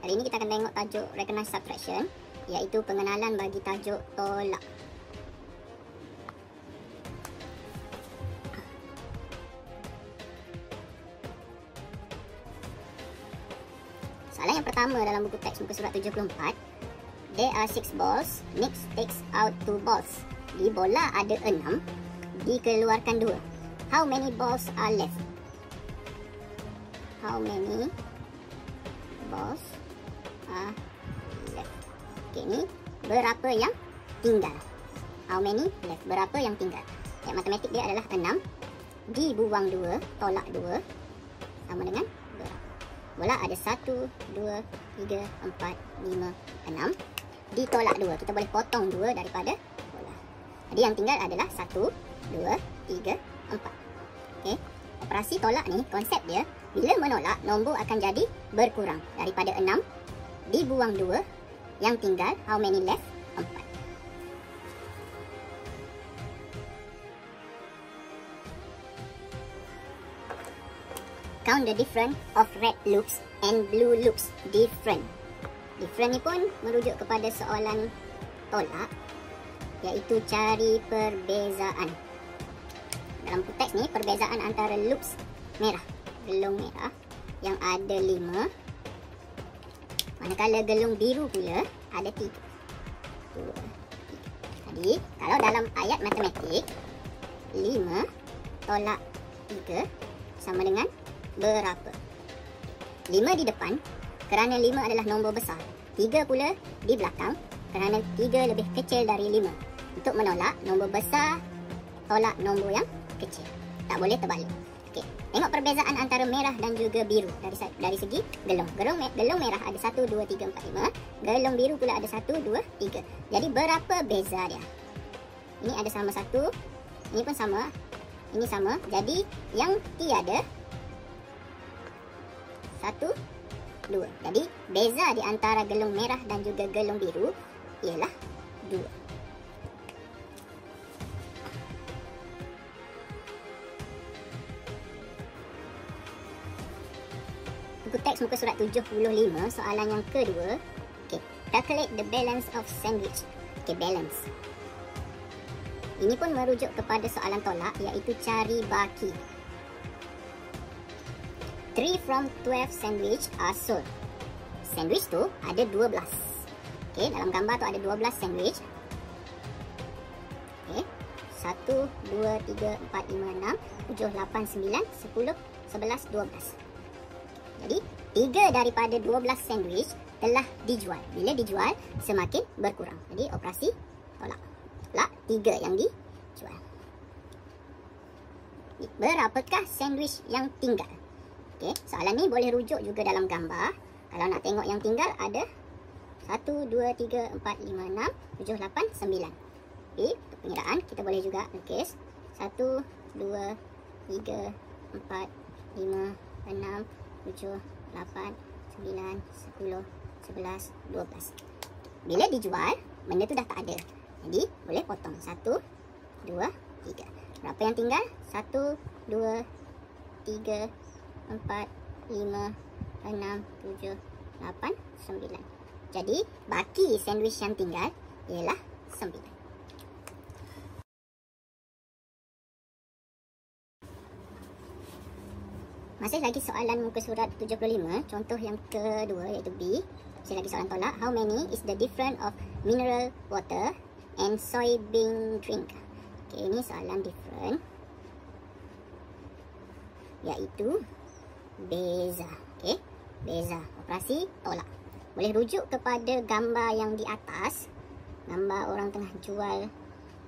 Hari ini kita akan tengok tajuk Recognize Subtraction iaitu pengenalan bagi tajuk tolak. Soalan yang pertama dalam buku teks muka surat 74 There are six balls, Nick takes out two balls. Di bola ada enam, dikeluarkan dua. How many balls are left? How many balls are left? Okay, ni berapa yang tinggal? How many left? Berapa yang tinggal? Yang matematik dia adalah enam, dibuang dua, tolak dua, sama dengan berapa? Bola ada satu, dua, tiga, empat, lima, enam ditolak 2. Kita boleh potong 2 daripada bola. Jadi yang tinggal adalah 1, 2, 3, 4. Okey. Operasi tolak ni, konsep dia, bila menolak, nombor akan jadi berkurang. Daripada 6, dibuang 2, yang tinggal, how many left? 4. Count the difference of red loops and blue loops different. Different ni pun merujuk kepada soalan tolak iaitu cari perbezaan. Dalam teks ni perbezaan antara loops merah, gelung merah yang ada lima manakala gelung biru pula ada tiga. Dua, tiga. Jadi kalau dalam ayat matematik lima tolak tiga sama dengan berapa? Lima di depan kerana 5 adalah nombor besar. 3 pula di belakang kerana 3 lebih kecil dari 5. Untuk menolak, nombor besar tolak nombor yang kecil. Tak boleh terbalik. Tengok perbezaan antara merah dan juga biru dari dari segi gelung. Gelung, gelung merah ada 1, 2, 3, 4, 5. Gelung biru pula ada 1, 2, 3. Jadi berapa beza dia? Ini ada sama 1. Ini pun sama. Ini sama. Jadi yang tiada 1, dua. Jadi beza di antara gelung merah dan juga gelung biru ialah dua. Teks muka surat 75 soalan yang kedua. Okay. Calculate the balance of sandwich. Okay, balance. Ini pun merujuk kepada soalan tolak iaitu cari baki. 3 from 12 sandwich are sold. Sandwich tu ada 12. Okey, dalam gambar tu ada 12 sandwich. Okey. 1 2 3 4 5 6 7 8 9 10 11 12. Jadi, 3 daripada 12 sandwich telah dijual. Bila dijual, semakin berkurang. Jadi, operasi tolak. Tolak 3 yang dijual. Berapakah sandwich yang tinggal? Okey, soalan ni boleh rujuk juga dalam gambar. Kalau nak tengok yang tinggal ada 1 2 3 4 5 6 7 8 9. Okey, untuk pengiraan kita boleh juga lukis 1 2 3 4 5 6 7 8 9 10 11 12. Bila dijual, benda tu dah tak ada. Jadi, boleh potong 1 2 3. Berapa yang tinggal? 1 2 3 empat, lima, enam, tujuh, lapan, sembilan. Jadi, baki sandwich yang tinggal ialah sembilan. Masih lagi soalan muka surat 75, contoh yang kedua iaitu B. Masih lagi soalan tolak. How many is the difference of mineral water and soybean drink? Okay, ini soalan different. Iaitu beza. Okey. Beza. Operasi tolak. Boleh rujuk kepada gambar yang di atas. Gambar orang tengah jual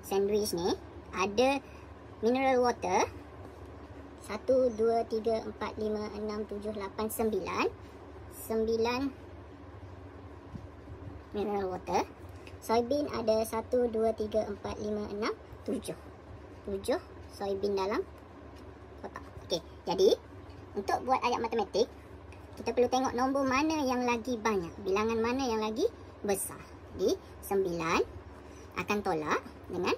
sandwich ni. Ada mineral water. 1, 2, 3, 4, 5, 6, 7, 8, 9. 9 mineral water. Soybean ada 1, 2, 3, 4, 5, 6, 7. 7 soybean dalam kotak. Okey, jadi untuk buat ayat matematik, kita perlu tengok nombor mana yang lagi banyak. Bilangan mana yang lagi besar. Di 9 akan tolak dengan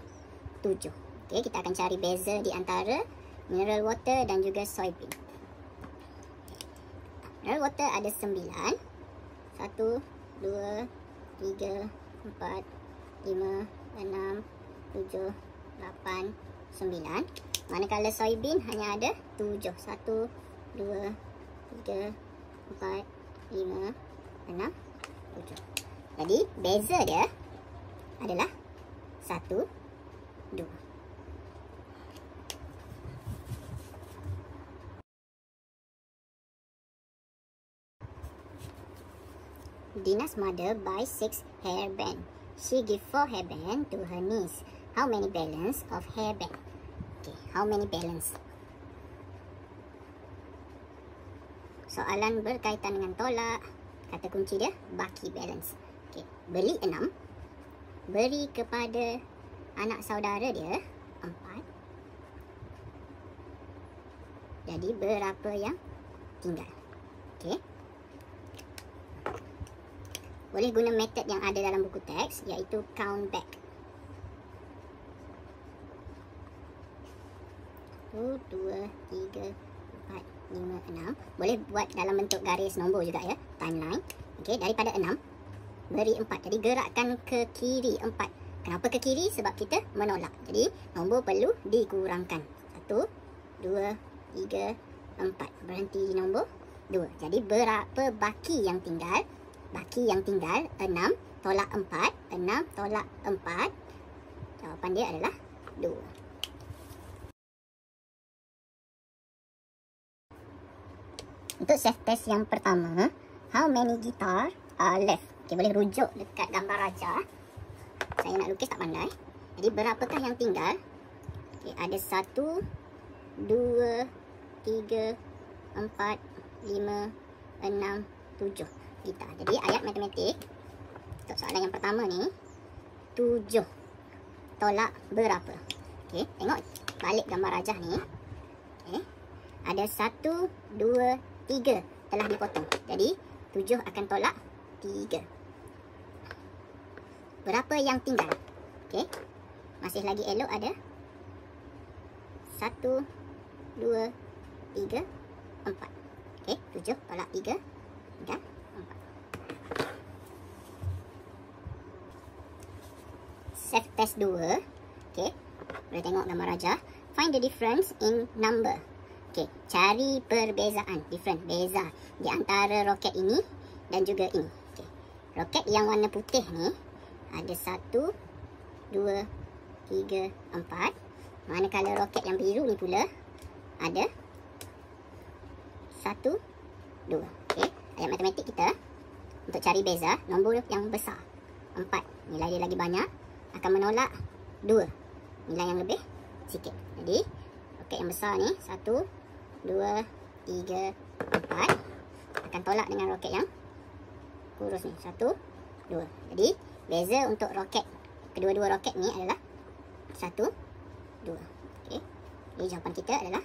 7. Okey, kita akan cari beza di antara mineral water dan juga soybean. Mineral water ada 9. Satu, dua, tiga, empat, lima, enam, tujuh, lapan, sembilan. Manakala soybean hanya ada tujuh. Satu, dua, tiga, empat, lima, enam, tujuh. Jadi beza dia adalah satu, dua. Dina's mother buys six hairband. She give four hairband to her niece. How many balance of hairband? Okay, how many balance? Soalan berkaitan dengan tolak. Kata kunci dia, baki balance. Okay, beli enam. Beri kepada anak saudara dia, empat. Jadi berapa yang tinggal? Okay boleh guna method yang ada dalam buku teks iaitu count back. 1, 2, 3, 4, 5, 6. Boleh buat dalam bentuk garis nombor juga ya. Timeline. Okey, daripada 6, beri 4. Jadi gerakkan ke kiri 4. Kenapa ke kiri? Sebab kita menolak. Jadi nombor perlu dikurangkan. 1, 2, 3, 4. Berhenti nombor 2. Jadi berapa baki yang tinggal? Baki yang tinggal 6 tolak 4 6 tolak 4 Jawapan dia adalah 2 Untuk self test yang pertama How many guitar are left? Okay, boleh rujuk dekat gambar raja. Saya nak lukis tak pandai. Jadi berapakah yang tinggal? Okay, ada 1 2 3 4 5 6 7 kita. Jadi ayat matematik untuk soalan yang pertama ni tujuh tolak berapa? Okey, tengok balik gambar rajah ni. Okey. Ada satu, dua, tiga telah dipotong. Jadi tujuh akan tolak tiga. Berapa yang tinggal? Okey. Masih lagi elok ada satu, dua, tiga, empat. Okey, tujuh tolak tiga. Tinggal. Self test 2. Okay. Boleh tengok gambar raja. Find the difference in number. Okay. Cari perbezaan. Different. Beza. Di antara roket ini dan juga ini. Okay. Roket yang warna putih ni. Ada satu, dua, tiga, empat. Manakala roket yang biru ni pula. Ada satu, dua. Okay. Ayat matematik kita untuk cari beza nombor yang besar. Empat. Nilai dia lagi banyak. Akan menolak dua. Nilai yang lebih sikit. Jadi, roket yang besar ni. Satu, dua, tiga, empat. Akan tolak dengan roket yang kurus ni. Satu, dua. Jadi, beza untuk roket. Kedua-dua roket ni adalah satu, dua. Okay. Jadi, jawapan kita adalah